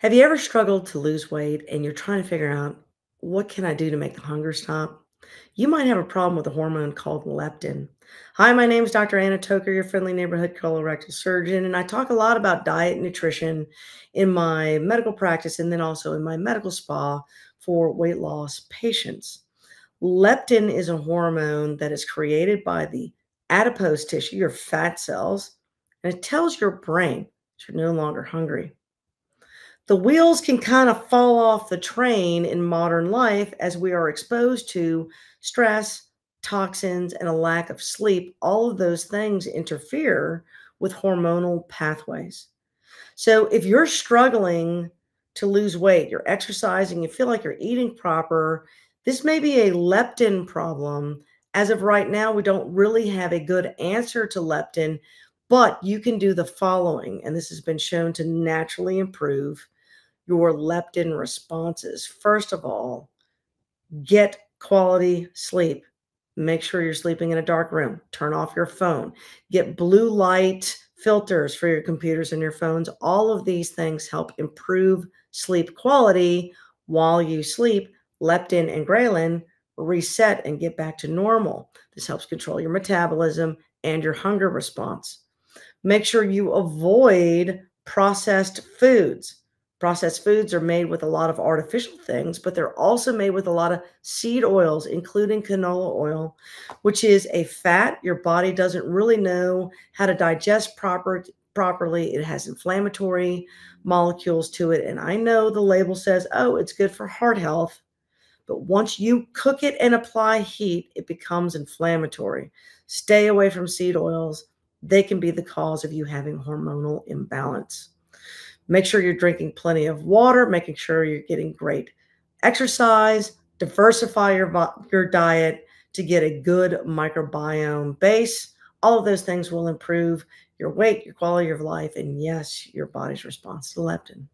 Have you ever struggled to lose weight and you're trying to figure out what can I do to make the hunger stop? You might have a problem with a hormone called leptin. Hi, my name is Dr. Anna Toker, your friendly neighborhood colorectal surgeon, and I talk a lot about diet and nutrition in my medical practice and then also in my medical spa for weight loss patients. Leptin is a hormone that is created by the adipose tissue, your fat cells, and it tells your brain that you're no longer hungry the wheels can kind of fall off the train in modern life as we are exposed to stress, toxins, and a lack of sleep. All of those things interfere with hormonal pathways. So if you're struggling to lose weight, you're exercising, you feel like you're eating proper, this may be a leptin problem. As of right now, we don't really have a good answer to leptin, but you can do the following, and this has been shown to naturally improve your leptin responses. First of all, get quality sleep. Make sure you're sleeping in a dark room. Turn off your phone. Get blue light filters for your computers and your phones. All of these things help improve sleep quality while you sleep. Leptin and ghrelin reset and get back to normal. This helps control your metabolism and your hunger response. Make sure you avoid processed foods. Processed foods are made with a lot of artificial things, but they're also made with a lot of seed oils, including canola oil, which is a fat your body doesn't really know how to digest proper, properly. It has inflammatory molecules to it. And I know the label says, oh, it's good for heart health. But once you cook it and apply heat, it becomes inflammatory. Stay away from seed oils. They can be the cause of you having hormonal imbalance. Make sure you're drinking plenty of water, making sure you're getting great exercise, diversify your, your diet to get a good microbiome base. All of those things will improve your weight, your quality of life, and yes, your body's response to leptin.